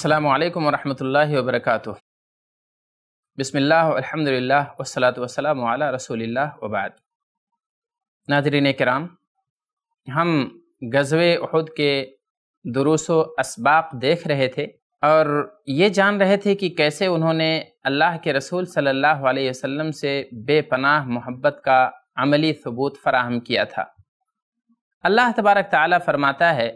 السلام علیکم ورحمۃ اللہ وبرکاتہ۔ بسم اللہ الحمد للہ والصلاة والسلام علی رسول اللہ وبعد۔ ناظرین کرام، ہم غزوہ احد کے دروس و اسباق دیکھ رہے تھے اور یہ جان رہے تھے کہ کیسے انہوں نے اللہ کے رسول صلی اللہ علیہ وسلم سے بے پناہ محبت کا عملی ثبوت فراہم کیا تھا۔ اللہ تبارک تعالیٰ فرماتا ہے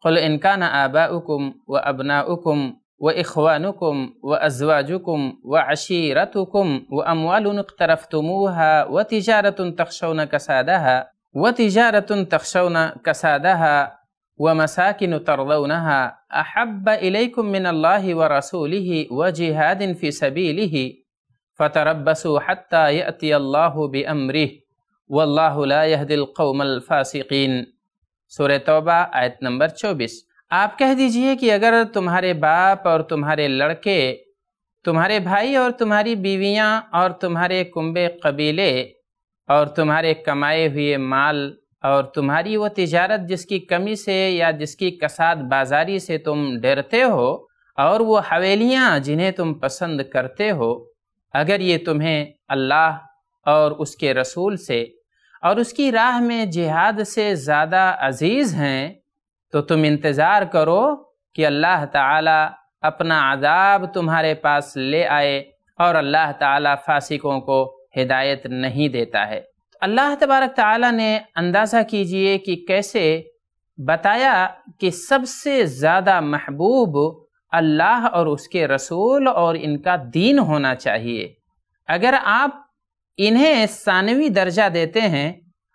قل ان كان آباؤكم وابناؤكم واخوانكم وازواجكم وعشيرتكم واموال اقترفتموها وتجاره تخشون كسادها وتجاره تخشون كسادها ومساكن ترضونها احب اليكم من الله ورسوله وجهاد في سبيله فتربصوا حتى ياتي الله بامره والله لا يهدي القوم الفاسقين سورہ توبہ، آیت نمبر چوبیس۔ آپ کہہ دیجیے کہ اگر تمہارے باپ اور تمہارے لڑکے، تمہارے بھائی اور تمہاری بیویاں اور تمہارے کنبے قبیلے اور تمہارے کمائے ہوئے مال اور تمہاری وہ تجارت جس کی کمی سے یا جس کی کساد بازاری سے تم ڈرتے ہو اور وہ حویلیاں جنہیں تم پسند کرتے ہو، اگر یہ تمہیں اللہ اور اس کے رسول سے اور اس کی راہ میں جہاد سے زیادہ عزیز ہیں، تو تم انتظار کرو کہ اللہ تعالیٰ اپنا عذاب تمہارے پاس لے آئے اور اللہ تعالیٰ فاسقوں کو ہدایت نہیں دیتا ہے۔ اللہ تبارک تعالیٰ نے اندازہ کیجیے کہ کیسے بتایا کہ سب سے زیادہ محبوب اللہ اور اس کے رسول اور ان کا دین ہونا چاہیے۔ اگر آپ انہیں ثانوی درجہ دیتے ہیں۔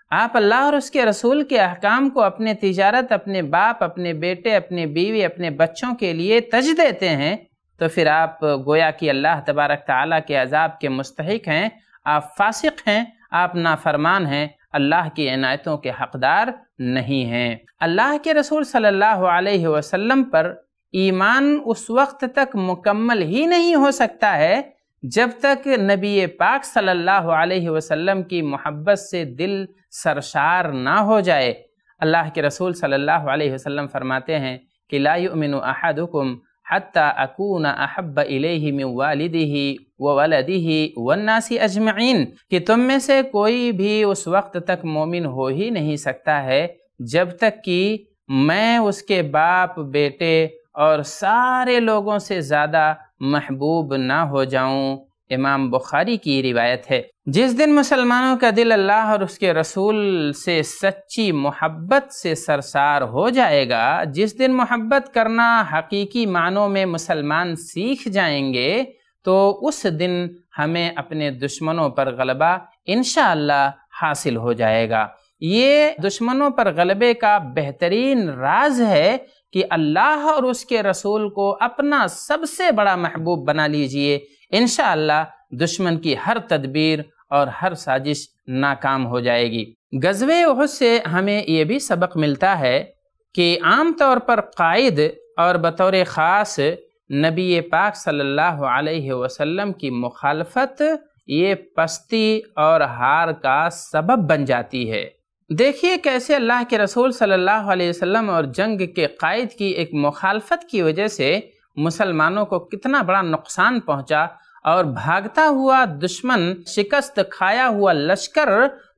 آپ اللہ اور اس کے رسول کے احکام کو اپنے تجارت، اپنے باپ، اپنے بیٹے، اپنے بیوی، اپنے بچوں کے لیے تج دیتے ہیں۔ تو پھر آپ گویا کہ اللہ تبارک تعالیٰ کے عذاب کے مستحق ہیں۔ آپ فاسق ہیں، آپ نافرمان ہیں۔ اللہ کی عنایتوں کے حقدار نہیں ہیں۔ اللہ کے رسول صلی اللہ علیہ وسلم پر ایمان اس وقت تک مکمل ہی نہیں ہو سکتا ہے جب تک نبی پاک صلی اللہ علیہ وسلم کی محبت سے دل سرشار نہ ہو جائے، اللہ کے رسول صلی اللہ علیہ وسلم فرماتے ہیں کہ لا یؤمن احدکم حتی اکون احب الیہ من والدہ وولدہ والناس اجمعین، کہ تم میں سے کوئی بھی اس وقت تک مومن ہو ہی نہیں سکتا ہے جب تک کہ میں اس کے باپ، بیٹے اور سارے لوگوں سے زیادہ محبوب نہ ہو جاؤں، امام بخاری کی روایت ہے۔ جس دن مسلمانوں کا دل اللہ اور اس کے رسول سے سچی محبت سے سرسار ہو جائے گا، جس دن محبت کرنا حقیقی معنوں میں مسلمان سیکھ جائیں گے، تو اس دن ہمیں اپنے دشمنوں پر غلبہ انشاءاللہ حاصل ہو جائے گا۔ یہ دشمنوں پر غلبے کا بہترین راز ہے کہ اللہ اور اس کے رسول کو اپنا سب سے بڑا محبوب بنا لیجیے۔ انشاءاللہ دشمن کی ہر تدبیر اور ہر سازش ناکام ہو جائے گی۔ غزوہ احد سے ہمیں یہ بھی سبق ملتا ہے کہ عام طور پر قائد اور بطور خاص نبی پاک صلی اللہ علیہ وسلم کی مخالفت یہ پستی اور ہار کا سبب بن جاتی ہے۔ دیکھیے کیسے اللہ کے رسول صلی اللہ علیہ وسلم اور جنگ کے قائد کی ایک مخالفت کی وجہ سے مسلمانوں کو کتنا بڑا نقصان پہنچا اور بھاگتا ہوا دشمن، شکست کھایا ہوا لشکر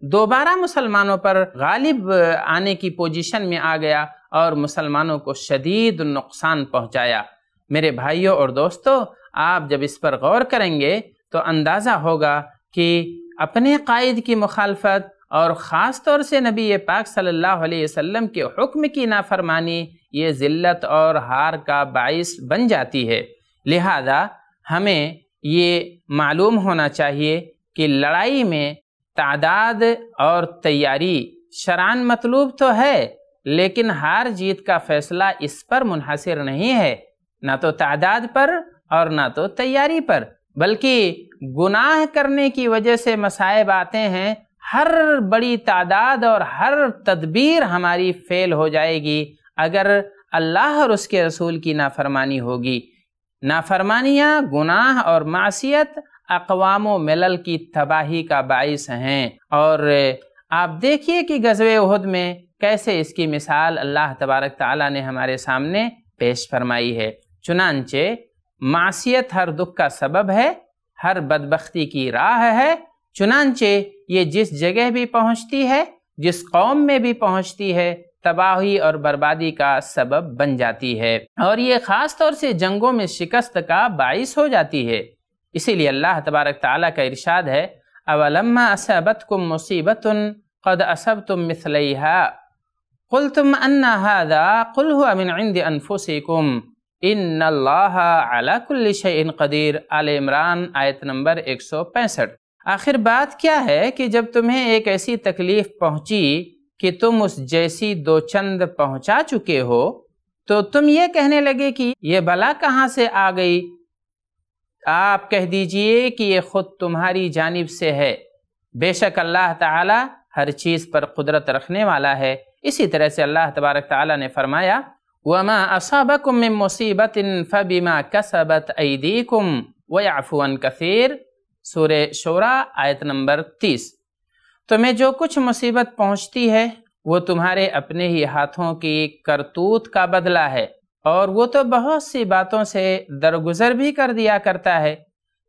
دوبارہ مسلمانوں پر غالب آنے کی پوزیشن میں آ گیا اور مسلمانوں کو شدید نقصان پہنچایا۔ میرے بھائیوں اور دوستوں آپ جب اس پر غور کریں گے تو اندازہ ہوگا کہ اپنے قائد کی مخالفت اور خاص طور سے نبی پاک صلی اللہ علیہ وسلم کے حکم کی نافرمانی یہ ذلت اور ہار کا باعث بن جاتی ہے۔ لہذا ہمیں یہ معلوم ہونا چاہیے کہ لڑائی میں تعداد اور تیاری شران مطلوب تو ہے، لیکن ہار جیت کا فیصلہ اس پر منحصر نہیں ہے۔ نہ تو تعداد پر اور نہ تو تیاری پر، بلکہ گناہ کرنے کی وجہ سے مصائب آتے ہیں ہر بڑی تعداد اور ہر تدبیر ہماری فیل ہو جائے گی اگر اللہ اور اس کے رسول کی نافرمانی ہوگی۔ نافرمانیاں گناہ اور معصیت اقوام و ملل کی تباہی کا باعث ہیں۔ اور آپ دیکھیے کہ غزوہ عہد میں کیسے اس کی مثال اللہ تبارک تعالیٰ نے ہمارے سامنے پیش فرمائی ہے۔ چنانچہ، معصیت ہر دکھ کا سبب ہے، ہر بدبختی کی راہ ہے چنانچہ یہ جس جگہ بھی پہنچتی ہے، جس قوم میں بھی پہنچتی ہے، تباہی اور بربادی کا سبب بن جاتی ہے۔ اور یہ خاص طور سے جنگوں میں شکست کا باعث ہو جاتی ہے۔ اسی لیے اللہ تبارک تعالیٰ کا ارشاد ہے، اولما اصبتکم مصیبت قد اصبتم مثلیہا۔ قلتم ان هذا قل هو من عند انفسکم۔ ان اللہ علی کل شیء قدیر۔ آل عمران، آیت نمبر 165 آخر بات کیا ہے کہ جب تمہیں ایک ایسی تکلیف پہنچی کہ تم اس جیسی دو چند پہنچا چکے ہو، تو تم یہ کہنے لگے کہ یہ بلا کہاں سے آ گئی؟ آپ کہہ دیجیے کہ یہ خود تمہاری جانب سے ہے۔ بے شک اللہ تعالی ہر چیز پر قدرت رکھنے والا ہے۔ اسی طرح سے اللہ تبارک تعالی نے فرمایا، وَمَا أَصَابَكُم مِّن مُّصِيبَةٍ فَبِمَا كَسَبَتْ أَيْدِيكُمْ وَيَعْفُوَ عَن كَثِيرٍ۔ سورہ شورہ آیت نمبر تیس۔ تمہیں جو کچھ مصیبت پہنچتی ہے، وہ تمہارے اپنے ہی ہاتھوں کی کرتوت کا بدلہ ہے، اور وہ تو بہت سی باتوں سے درگزر بھی کر دیا کرتا ہے۔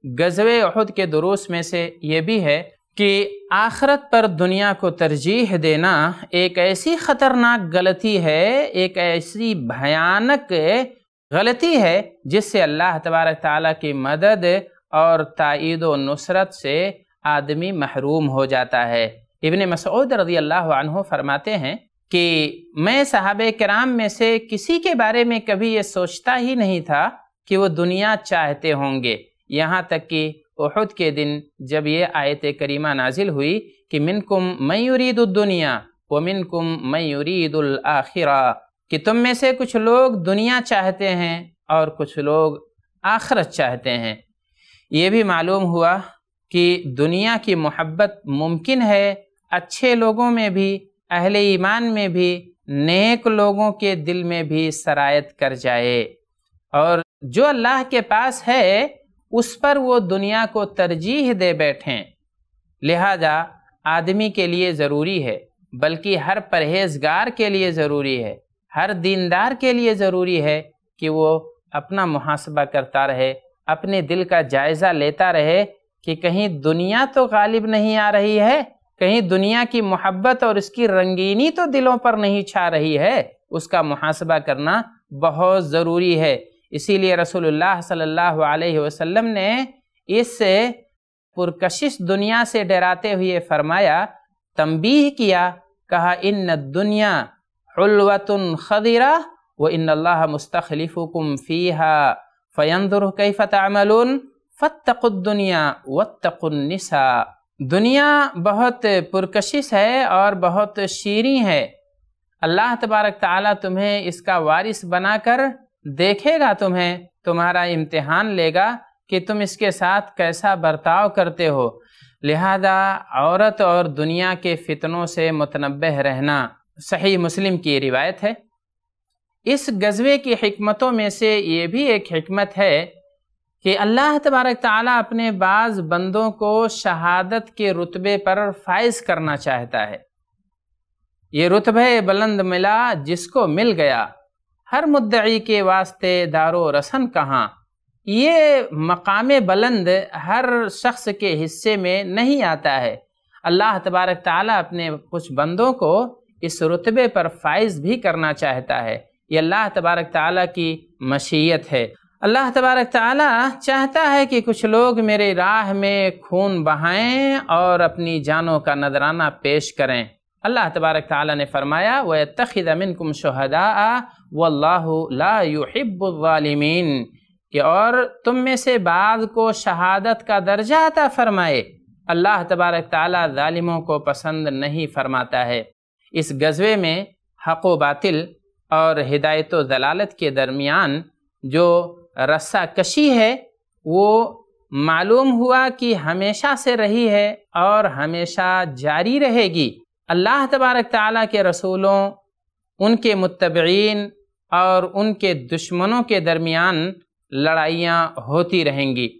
غزو احد کے دروس میں سے یہ بھی ہے کہ آخرت پر دنیا کو ترجیح دینا ایک ایسی خطرناک غلطی ہے، ایک ایسی بھیانک غلطی ہے جس سے اللہ تبارک تعالیٰ کی مدد اور تائید و نصرت سے آدمی محروم ہو جاتا ہے۔ ابن مسعود رضی اللہ عنہ فرماتے ہیں کہ میں صحابہ کرام میں سے کسی کے بارے میں کبھی یہ سوچتا ہی نہیں تھا کہ وہ دنیا چاہتے ہوں گے۔ یہاں تک کہ احد کے دن جب یہ آیت کریمہ نازل ہوئی کہ منکم من یرید الدنیا ومنکم من یرید الاخرہ، کہ تم میں سے کچھ لوگ دنیا چاہتے ہیں اور کچھ لوگ آخرت چاہتے ہیں۔ یہ بھی معلوم ہوا کہ دنیا کی محبت ممکن ہے اچھے لوگوں میں بھی، اہل ایمان میں بھی، نیک لوگوں کے دل میں بھی سرایت کر جائے۔ اور جو اللہ کے پاس ہے، اس پر وہ دنیا کو ترجیح دے بیٹھیں۔ لہذا آدمی کے لیے ضروری ہے، بلکہ ہر پرہیزگار کے لیے ضروری ہے، ہر دیندار کے لیے ضروری ہے کہ وہ اپنا محاسبہ کرتا رہے۔ اپنے دل کا جائزہ لیتا رہے کہ کہیں دنیا تو غالب نہیں آ رہی ہے، کہیں دنیا کی محبت اور اس کی رنگینی تو دلوں پر نہیں چھا رہی ہے۔ اس کا محاسبہ کرنا بہت ضروری ہے۔ اسی لیے رسول اللہ صلی اللہ علیہ وسلم نے اس سے پرکشش دنیا سے ڈراتے ہوئے فرمایا، تنبیہ کیا، کہا، ان دنیا حلوت خدیرہ و ان اللہ مستخلفکم فیہا۔ فیندر کیف تعملون فتق الدنیا واتق النساء۔ دنیا بہت پرکشش ہے اور بہت شیریں ہے اللہ تبارک تعالیٰ تمہیں اس کا وارث بنا کر دیکھے گا، تمہیں تمہارا امتحان لے گا کہ تم اس کے ساتھ کیسا برتاؤ کرتے ہو۔ لہذا عورت اور دنیا کے فتنوں سے متنبع رہنا۔ صحیح مسلم کی روایت ہے۔ اس غزوے کی حکمتوں میں سے یہ بھی ایک حکمت ہے کہ اللہ تبارک تعالیٰ اپنے بعض بندوں کو شہادت کے رتبے پر فائز کرنا چاہتا ہے۔ یہ رتبہ بلند ملا جس کو مل گیا۔ ہر مدعی کے واسطے دار و رسن کہاں۔ یہ مقام بلند ہر شخص کے حصے میں نہیں آتا ہے۔ اللہ تبارک تعالیٰ اپنے کچھ بندوں کو اس رتبے پر فائز بھی کرنا چاہتا ہے۔ یہ اللہ تبارک تعالیٰ کی مشیت ہے۔ اللہ تبارک تعالیٰ چاہتا ہے کہ کچھ لوگ میرے راہ میں خون بہائیں اور اپنی جانوں کا نذرانہ پیش کریں۔ اللہ تبارک تعالیٰ نے فرمایا، وَيَتَّخِذَ مِنْكُمْ شُهَدَاءَ وَاللَّهُ لَا يُحِبُّ الظَّالِمِينَ۔ کہ اور تم میں سے بعض کو شہادت کا درجہ عطا فرمائے۔ اللہ تبارک تعالیٰ ظالموں کو پسند نہیں فرماتا ہے۔ اس غزوے میں حق و باطل اور ہدایت و دلالت کے درمیان جو رسہ کشی ہے، وہ معلوم ہوا کہ ہمیشہ سے رہی ہے اور ہمیشہ جاری رہے گی۔ اللہ تبارک تعالیٰ کے رسولوں، ان کے متبعین اور ان کے دشمنوں کے درمیان لڑائیاں ہوتی رہیں گی۔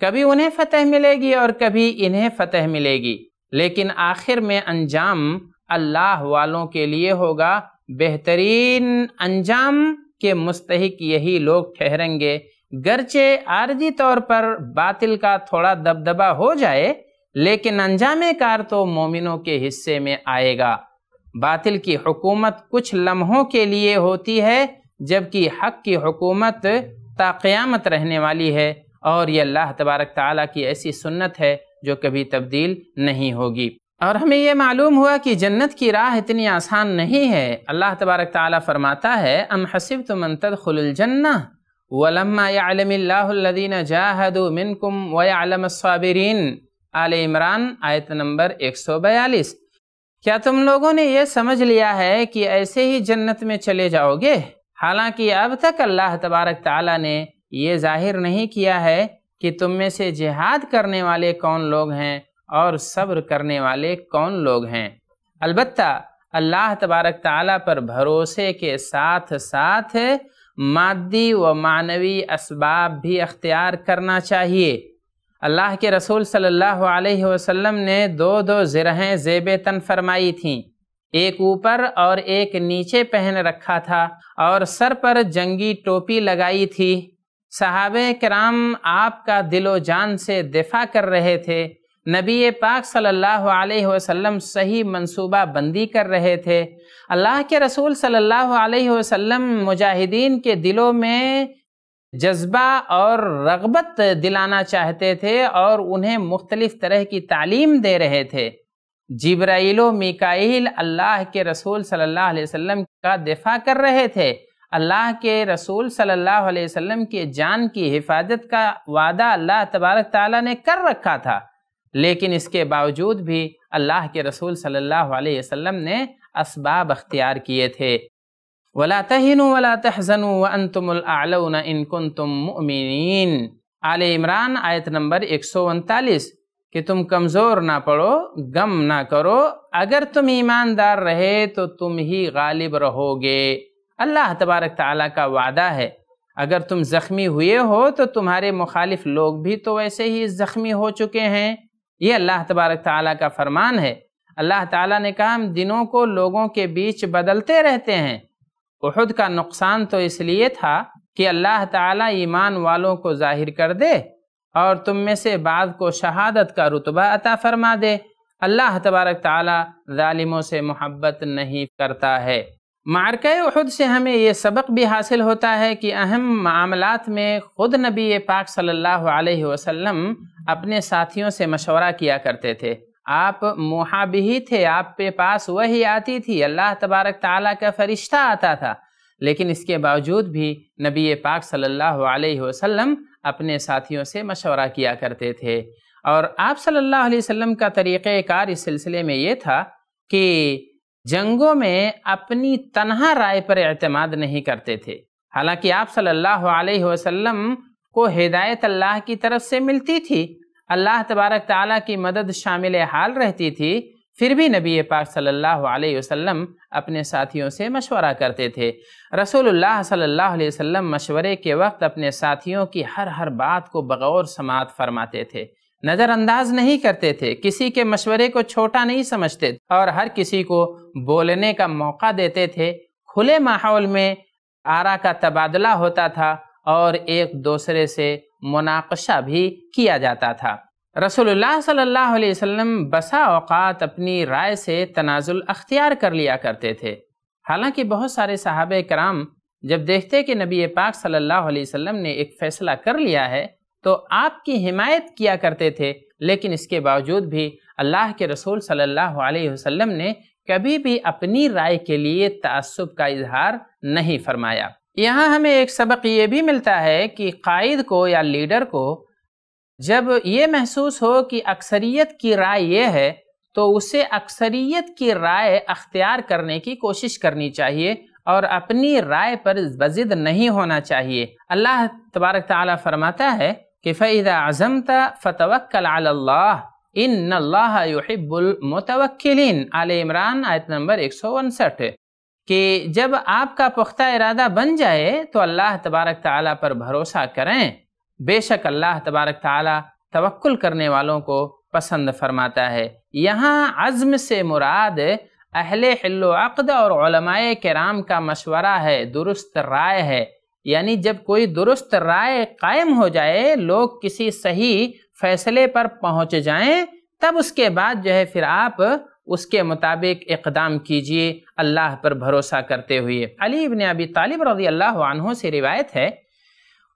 کبھی انہیں فتح ملے گی اور کبھی انہیں فتح ملے گی۔ لیکن آخر میں انجام اللہ والوں کے لیے ہوگا۔ بہترین انجام کہ مستحق یہی لوگ ٹھہریں گے۔ گرچہ عارضی طور پر باطل کا تھوڑا دبدبہ ہو جائے، لیکن انجام کار تو مومنوں کے حصے میں آئے گا۔ باطل کی حکومت کچھ لمحوں کے لیے ہوتی ہے، جبکہ حق کی حکومت تا قیامت رہنے والی ہے۔ اور یہ اللہ تبارک تعالیٰ کی ایسی سنت ہے جو کبھی تبدیل نہیں ہوگی۔ اور ہمیں یہ معلوم ہوا کہ جنت کی راہ اتنی آسان نہیں ہے۔ اللہ تبارک تعالیٰ فرماتا ہے، ام حسبتم ان تدخلوا الجنہ؟ ولما يعلم اللہ الذین جاہدوا منکم ويعلم الصابرین۔ آل عمران، آیت نمبر 142 کیا تم لوگوں نے یہ سمجھ لیا ہے کہ ایسے ہی جنت میں چلے جاؤ گے؟ حالانکہ اب تک اللہ تبارک تعالیٰ نے یہ ظاہر نہیں کیا ہے کہ تم میں سے جہاد کرنے والے کون لوگ ہیں۔ اور صبر کرنے والے کون لوگ ہیں؟ البتہ اللہ تبارک تعالیٰ پر بھروسے کے ساتھ ساتھ مادی و معنوی اسباب بھی اختیار کرنا چاہیے۔ اللہ کے رسول صلی اللہ علیہ وسلم نے دو دو زرہیں زیب تن فرمائی تھیں۔ ایک اوپر اور ایک نیچے پہن رکھا تھا اور سر پر جنگی ٹوپی لگائی تھی۔ صحابہ کرام آپ کا دل و جان سے دفاع کر رہے تھے۔ نبی پاک صلی اللہ علیہ وسلم صحیح منصوبہ بندی کر رہے تھے۔ اللہ کے رسول صلی اللہ علیہ وسلم مجاہدین کے دلوں میں جذبہ اور رغبت دلانا چاہتے تھے اور انہیں مختلف طرح کی تعلیم دے رہے تھے۔ جبرائیل و میکائیل اللہ کے رسول صلی اللہ علیہ وسلم کا دفاع کر رہے تھے۔ اللہ کے رسول صلی اللہ علیہ وسلم کے جان کی حفاظت کا وعدہ اللہ تبارک تعالیٰ نے کر رکھا تھا۔ لیکن اس کے باوجود بھی اللہ کے رسول صلی اللہ علیہ وسلم نے اسباب اختیار کیے تھے۔ ولا تهنوا ولا تحزنوا وانتم الاعلون ان كنتم مؤمنين۔ آل عمران آیت نمبر 139 کہ تم کمزور نہ پڑو، غم نہ کرو۔ اگر تم ایماندار رہے تو تم ہی غالب رہو گے اللہ تبارک تعالیٰ کا وعدہ ہے۔ اگر تم زخمی ہوئے ہو تو تمہارے مخالف لوگ بھی تو ویسے ہی زخمی ہو چکے ہیں۔ یہ اللہ تبارک تعالیٰ کا فرمان ہے۔ اللہ تعالیٰ نے کہا، ہم دنوں کو لوگوں کے بیچ بدلتے رہتے ہیں۔ احد کا نقصان تو اس لیے تھا کہ اللہ تعالیٰ ایمان والوں کو ظاہر کر دے اور تم میں سے بعض کو شہادت کا رتبہ عطا فرما دے۔ اللہ تبارک تعالیٰ ظالموں سے محبت نہیں کرتا ہے۔ معرکہ احد سے ہمیں یہ سبق بھی حاصل ہوتا ہے کہ اہم معاملات میں خود نبی پاک صلی اللہ علیہ وسلم اپنے ساتھیوں سے مشورہ کیا کرتے تھے۔ آپ محابی تھے، آپ کے پاس وہی آتی تھی، اللہ تبارک تعالیٰ کا فرشتہ آتا تھا۔ لیکن اس کے باوجود بھی نبی پاک صلی اللہ علیہ وسلم اپنے ساتھیوں سے مشورہ کیا کرتے تھے۔ اور آپ صلی اللہ علیہ وسلم کا طریقہ کار اس سلسلے میں یہ تھا کہ جنگوں میں اپنی تنہا رائے پر اعتماد نہیں کرتے تھے۔ حالانکہ آپ صلی اللہ علیہ وسلم کو ہدایت اللہ کی طرف سے ملتی تھی۔ اللہ تبارک تعالیٰ کی مدد شامل حال رہتی تھی۔ پھر بھی نبی پاک صلی اللہ علیہ وسلم اپنے ساتھیوں سے مشورہ کرتے تھے۔ رسول اللہ صلی اللہ علیہ وسلم مشورے کے وقت اپنے ساتھیوں کی ہر ہر بات کو بغور سماعت فرماتے تھے۔ نظر انداز نہیں کرتے تھے، کسی کے مشورے کو چھوٹا نہیں سمجھتے اور ہر کسی کو بولنے کا موقع دیتے تھے۔ کھلے ماحول میں آرا کا تبادلہ ہوتا تھا اور ایک دوسرے سے مناقشہ بھی کیا جاتا تھا۔ رسول اللہ صلی اللہ علیہ وسلم بسا اوقات اپنی رائے سے تنازل اختیار کر لیا کرتے تھے۔ حالانکہ بہت سارے صحابہ کرام جب دیکھتے کہ نبی پاک صلی اللہ علیہ وسلم نے ایک فیصلہ کر لیا ہے تو آپ کی حمایت کیا کرتے تھے، لیکن اس کے باوجود بھی اللہ کے رسول صلی اللہ علیہ وسلم نے کبھی بھی اپنی رائے کے لیے تعصب کا اظہار نہیں فرمایا۔ یہاں ہمیں ایک سبق یہ بھی ملتا ہے کہ قائد کو یا لیڈر کو جب یہ محسوس ہو کہ اکثریت کی رائے یہ ہے، تو اسے اکثریت کی رائے اختیار کرنے کی کوشش کرنی چاہیے اور اپنی رائے پر بزد نہیں ہونا چاہیے۔ اللہ تبارک تعالیٰ فرماتا ہے کہ فَإِذَا عَزَمْتَ فَتَوَكَّلْ عَلَى اللَّهِ ان اللہ يحب المتوکلین آل عمران آیت نمبر 169 کہ جب آپ کا پختہ ارادہ بن جائے تو اللہ تبارک تعالیٰ پر بھروسہ کریں۔ بے شک اللہ تبارک تعالیٰ توکل کرنے والوں کو پسند فرماتا ہے۔ یہاں عزم سے مراد اہل حل و عقد اور علماء کرام کا مشورہ ہے، درست رائے ہے۔ یعنی جب کوئی درست رائے قائم ہو جائے، لوگ کسی صحیح فیصلے پر پہنچ جائیں، تب اس کے بعد جو ہے پھر آپ اس کے مطابق اقدام کیجیے، اللہ پر بھروسہ کرتے ہوئے۔ علی ابن ابی طالب رضی اللہ عنہ سے روایت ہے،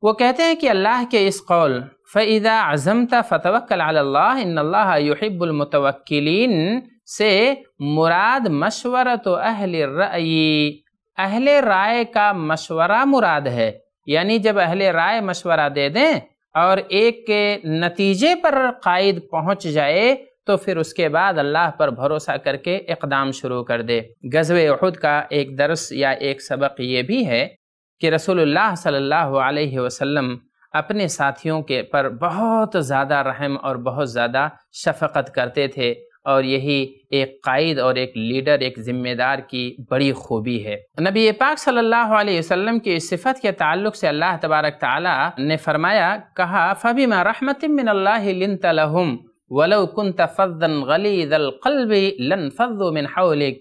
وہ کہتے ہیں کہ اللہ کے اس قول، فَإِذَا عَزَمْتَ فَتَوَكَّلْ عَلَى اللَّهِ إِنَّ اللَّهَ يُحِبُّ الْمُتَوَكِّلِينَ سے مراد مشورت و اہل رعی اہل رائے کا مشورہ مراد ہے۔ یعنی جب اہل رائے مشورہ دے دیں اور ایک نتیجے پر قائد پہنچ جائے تو پھر اس کے بعد اللہ پر بھروسہ کر کے اقدام شروع کر دے۔ غزو احد کا ایک درس یا ایک سبق یہ بھی ہے کہ رسول اللہ صلی اللہ علیہ وسلم اپنے ساتھیوں کے پر بہت زیادہ رحم اور بہت زیادہ شفقت کرتے تھے۔ اور یہی ایک قائد اور ایک لیڈر، ایک ذمہ دار کی بڑی خوبی ہے۔ نبی پاک صلی اللہ علیہ وسلم کی صفت کے تعلق سے اللہ تبارک تعالی نے فرمایا، کہا، فَبِمَا رَحْمَةٍ مِّنَ اللَّهِ لِنْتَ لَهُمْ وَلَوْ كُنْتَ فَضًّا غَلِيظَ الْقَلْبِ لَنْفَضُّوا مِنْ حَوْلِكَ۔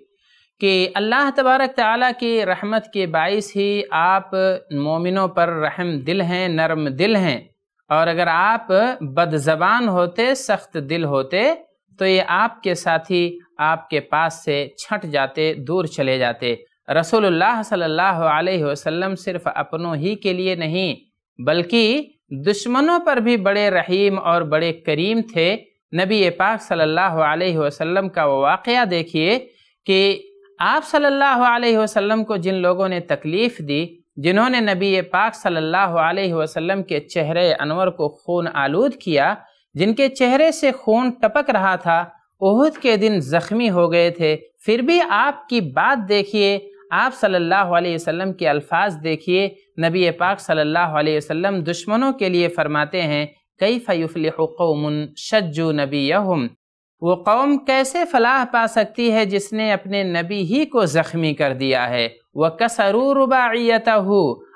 کہ اللہ تبارک تعالیٰ کی رحمت کے باعث ہی آپ مومنوں پر رحم دل ہیں، نرم دل ہیں۔ اور اگر آپ بد زبان ہوتے، سخت دل ہوتے تو یہ آپ کے ساتھی آپ کے پاس سے چھٹ جاتے، دور چلے جاتے۔ رسول اللہ صلی اللہ علیہ وسلم صرف اپنوں ہی کے لیے نہیں، بلکہ دشمنوں پر بھی بڑے رحیم اور بڑے کریم تھے۔ نبی پاک صلی اللہ علیہ وسلم کا وہ واقعہ دیکھیے کہ آپ صلی اللہ علیہ وسلم کو جن لوگوں نے تکلیف دی، جنہوں نے نبی پاک صلی اللہ علیہ وسلم کے چہرے انور کو خون آلود کیا جن کے چہرے سے خون ٹپک رہا تھا، احد کے دن زخمی ہو گئے تھے۔ پھر بھی آپ کی بات دیکھیے، آپ صلی اللہ علیہ وسلم کے الفاظ دیکھیے۔ نبی پاک صلی اللہ علیہ وسلم دشمنوں کے لیے فرماتے ہیں کئی فیفلح قوم شجو نبی وہ قوم کیسے فلاح پا سکتی ہے جس نے اپنے نبی ہی کو زخمی کر دیا ہے؟ وہ کسرو رباعیتہ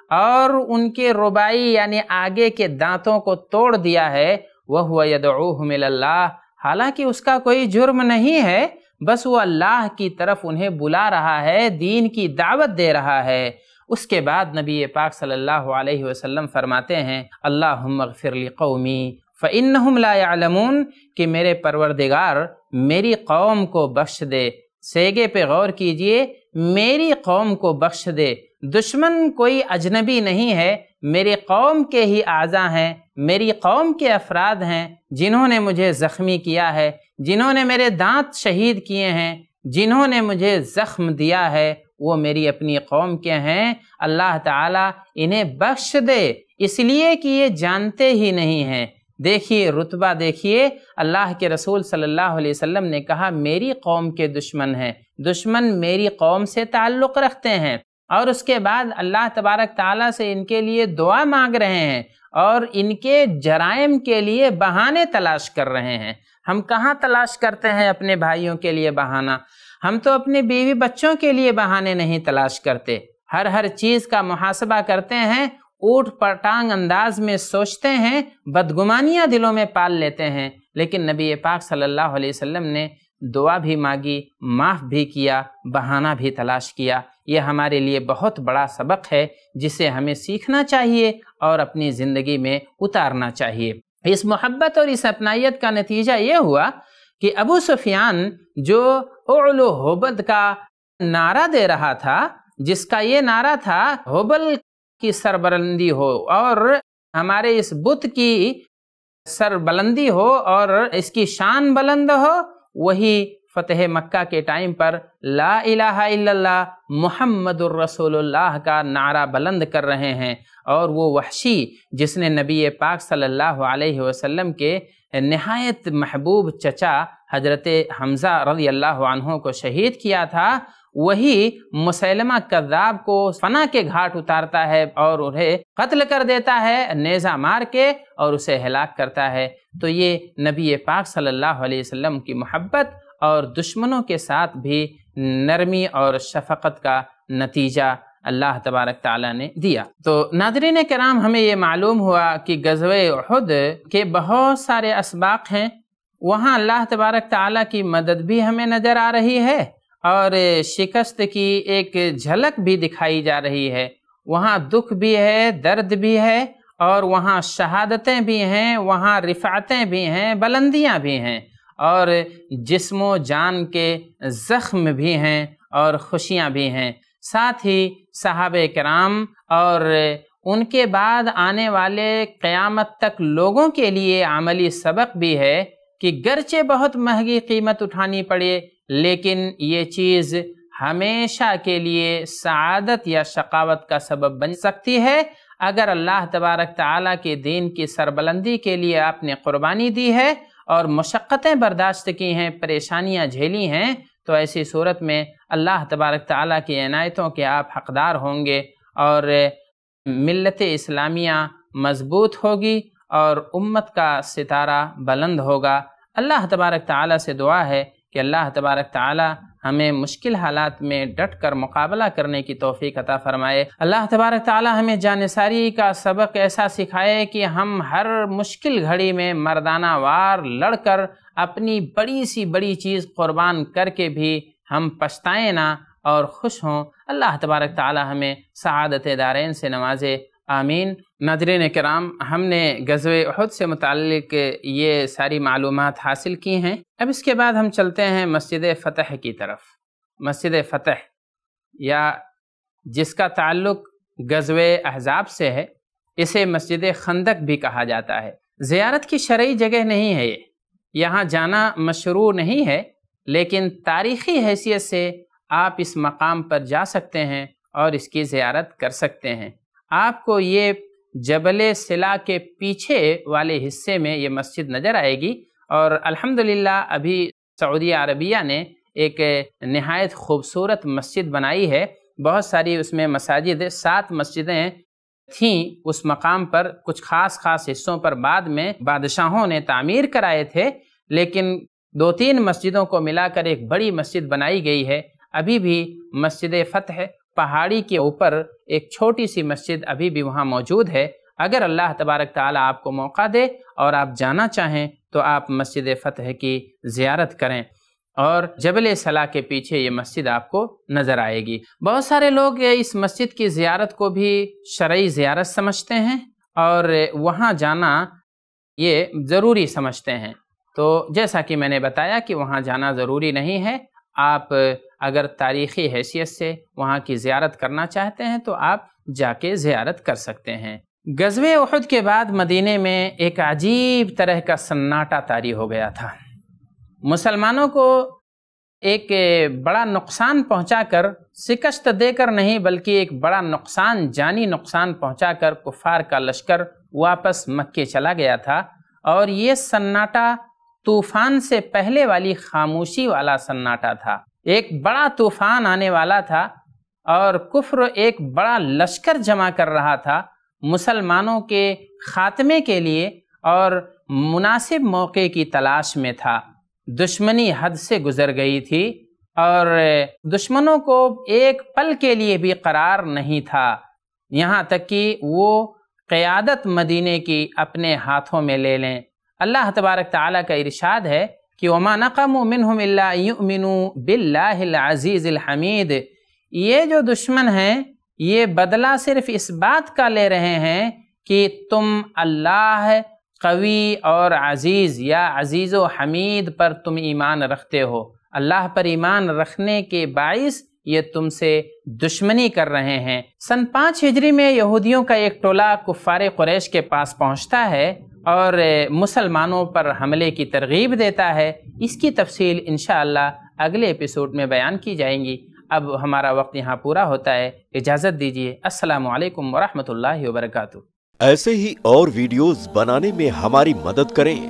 اور ان کے ربائی یعنی آگے کے دانتوں کو توڑ دیا ہے۔ وہ يَدْعُوهُمِ اللہ حالانکہ اس کا کوئی جرم نہیں ہے، بس وہ اللہ کی طرف انہیں بلا رہا ہے، دین کی دعوت دے رہا ہے۔ اس کے بعد نبی پاک صلی اللہ علیہ وسلم فرماتے ہیں، اللہم اغفر قومی فَإِنَّهُمْ لَا يَعْلَمُونَ کہ میرے پروردگار میری قوم کو بخش دے۔ سیگے پہ غور کیجیے، میری قوم کو بخش دے۔ دشمن کوئی اجنبی نہیں ہے میری قوم کے ہی اعضاء ہیں۔ میری قوم کے افراد ہیں جنہوں نے مجھے زخمی کیا ہے، جنہوں نے میرے دانت شہید کیے ہیں، جنہوں نے مجھے زخم دیا ہے، وہ میری اپنی قوم کے ہیں۔ اللہ تعالیٰ انہیں بخش دے۔ اس لیے کہ یہ جانتے ہی نہیں ہیں۔ دیکھیے، رتبہ دیکھیے۔ اللہ کے رسول صلی اللہ علیہ وسلم نے کہا، میری قوم کے دشمن ہیں۔ دشمن میری قوم سے تعلق رکھتے ہیں۔ اور اس کے بعد اللہ تبارک تعالیٰ سے ان کے لیے دعا مانگ رہے ہیں۔ اور ان کے جرائم کے لیے بہانے تلاش کر رہے ہیں۔ ہم کہاں تلاش کرتے ہیں اپنے بھائیوں کے لیے بہانہ؟ ہم تو اپنے بیوی بچوں کے لیے بہانے نہیں تلاش کرتے۔ ہر ہر چیز کا محاسبہ کرتے ہیں، اوٹ پٹانگ انداز میں سوچتے ہیں، بدگمانیاں دلوں میں پال لیتے ہیں۔ لیکن نبی پاک صلی اللہ علیہ وسلم نے دعا بھی مانگی، معاف بھی کیا، بہانہ بھی تلاش کیا۔ یہ ہمارے لیے بہت بڑا سبق ہے جسے ہمیں سیکھنا چاہیے اور اپنی زندگی میں اتارنا چاہیے۔ اس محبت اور اس اپنائیت کا نتیجہ یہ ہوا کہ ابو سفیان جو اعلو حبد کا نعرہ دے رہا تھا، جس کا یہ نعرہ تھا، حبل کی سربلندی ہو اور ہمارے اس بت کی سر بلندی ہو اور اس کی شان بلند ہو، وہی فتح مکہ کے ٹائم پر لا الہ الا اللہ محمد الرسول اللہ کا نعرہ بلند کر رہے ہیں اور وہ وحشی جس نے نبی پاک صلی اللہ علیہ وسلم کے نہایت محبوب چچا حضرت حمزہ رضی اللہ عنہ کو شہید کیا تھا، وہی مسلمہ کذاب کو فنا کے گھاٹ اتارتا ہے اور انہیں قتل کر دیتا ہے، نیزہ مار کے اور اسے ہلاک کرتا ہے۔ تو یہ نبی پاک صلی اللہ علیہ وسلم کی محبت اور دشمنوں کے ساتھ بھی نرمی اور شفقت کا نتیجہ اللہ تبارک تعالیٰ نے دیا۔ تو ناظرین کرام، ہمیں یہ معلوم ہوا کہ غزوہ احد کے بہت سارے اسباق ہیں۔ وہاں اللہ تبارک تعالیٰ کی مدد بھی ہمیں نظر آ رہی ہے اور شکست کی ایک جھلک بھی دکھائی جا رہی ہے۔ وہاں دکھ بھی ہے، درد بھی ہے اور وہاں شہادتیں بھی ہیں، وہاں رفعتیں بھی ہیں، بلندیاں بھی ہیں۔ اور جسم و جان کے زخم بھی ہیں اور خوشیاں بھی ہیں۔ ساتھ ہی صحابہ کرام اور ان کے بعد آنے والے قیامت تک لوگوں کے لیے عملی سبق بھی ہے کہ گرچہ بہت مہنگی قیمت اٹھانی پڑے، لیکن یہ چیز ہمیشہ کے لیے سعادت یا شقاوت کا سبب بن سکتی ہے۔ اگر اللہ تبارک تعالیٰ کے دین کی سربلندی کے لیے آپ نے قربانی دی ہے اور مشقتیں برداشت کی ہیں، پریشانیاں جھیلی ہیں، تو ایسی صورت میں اللہ تبارک تعالیٰ کی عنایتوں کے آپ حقدار ہوں گے اور ملت اسلامیہ مضبوط ہوگی اور امت کا ستارہ بلند ہوگا۔ اللہ تبارک تعالیٰ سے دعا ہے کہ اللہ تبارک تعالیٰ ہمیں مشکل حالات میں ڈٹ کر مقابلہ کرنے کی توفیق عطا فرمائے۔ اللہ تبارک تعالیٰ ہمیں جانساری کا سبق ایسا سکھائے کہ ہم ہر مشکل گھڑی میں مردانہ وار لڑ کر اپنی بڑی سی بڑی چیز قربان کر کے بھی ہم پچھتائیں نہ اور خوش ہوں۔ اللہ تبارک تعالیٰ ہمیں سعادت دارین سے نوازے۔ آمین۔ ناظرین کرام، ہم نے غزو احد سے متعلق یہ ساری معلومات حاصل کی ہیں۔ اب اس کے بعد ہم چلتے ہیں مسجد فتح کی طرف۔ مسجد فتح، یا جس کا تعلق غزو احزاب سے ہے، اسے مسجد خندق بھی کہا جاتا ہے۔ زیارت کی شرعی جگہ نہیں ہے یہ۔ یہاں جانا مشروع نہیں ہے، لیکن تاریخی حیثیت سے آپ اس مقام پر جا سکتے ہیں اور اس کی زیارت کر سکتے ہیں۔ آپ کو یہ جبل سلا کے پیچھے والے حصے میں یہ مسجد نظر آئے گی اور الحمدللہ ابھی سعودی عربیہ نے ایک نہایت خوبصورت مسجد بنائی ہے۔ بہت ساری اس میں مساجد، سات مسجدیں تھیں۔ اس مقام پر کچھ خاص خاص حصوں پر بعد میں بادشاہوں نے تعمیر کرائے تھے۔ لیکن دو تین مسجدوں کو ملا کر ایک بڑی مسجد بنائی گئی ہے۔ ابھی بھی مسجد فتح پہاڑی کے اوپر ایک چھوٹی سی مسجد ابھی بھی وہاں موجود ہے۔ اگر اللہ تبارک تعالیٰ آپ کو موقع دے اور آپ جانا چاہیں تو آپ مسجد فتح کی زیارت کریں اور جبل صلاح کے پیچھے یہ مسجد آپ کو نظر آئے گی۔ بہت سارے لوگ اس مسجد کی زیارت کو بھی شرعی زیارت سمجھتے ہیں اور وہاں جانا یہ ضروری سمجھتے ہیں۔ تو جیسا کہ میں نے بتایا کہ وہاں جانا ضروری نہیں ہے۔ آپ اگر تاریخی حیثیت سے وہاں کی زیارت کرنا چاہتے ہیں تو آپ جا کے زیارت کر سکتے ہیں۔ غزو احد کے بعد مدینہ میں ایک عجیب طرح کا سناٹا طاری ہو گیا تھا۔ مسلمانوں کو ایک بڑا نقصان پہنچا کر شکست دے کر نہیں بلکہ ایک بڑا نقصان، جانی نقصان پہنچا کر کفار کا لشکر واپس مکے چلا گیا تھا۔ اور یہ سناٹا طوفان سے پہلے والی خاموشی والا سناٹا تھا۔ ایک بڑا طوفان آنے والا تھا اور کفر ایک بڑا لشکر جمع کر رہا تھا مسلمانوں کے خاتمے کے لیے اور مناسب موقع کی تلاش میں تھا۔ دشمنی حد سے گزر گئی تھی اور دشمنوں کو ایک پل کے لیے بھی قرار نہیں تھا۔ یہاں تک کہ وہ قیادت مدینے کی اپنے ہاتھوں میں لے لیں۔ اللہ تبارک تعالیٰ کا ارشاد ہے کہ وما نقم منہم اللہ یؤمنوا باللہ العزیز الحمید یہ جو دشمن ہیں، یہ بدلہ صرف اس بات کا لے رہے ہیں کہ تم اللہ قوی اور عزیز یا عزیز و حمید پر تم ایمان رکھتے ہو۔ اللہ پر ایمان رکھنے کے باعث یہ تم سے دشمنی کر رہے ہیں۔ سن پانچ ہجری میں یہودیوں کا ایک ٹولہ کفار قریش کے پاس پہنچتا ہے۔ اور مسلمانوں پر حملے کی ترغیب دیتا ہے۔ اس کی تفصیل انشاءاللہ اگلے ایپیسوڈ میں بیان کی جائیں گی۔ اب ہمارا وقت یہاں پورا ہوتا ہے۔ اجازت دیجیے السلام علیکم ورحمۃ اللہ وبرکاتہ۔ ایسے ہی اور ویڈیوز بنانے میں ہماری مدد کریں۔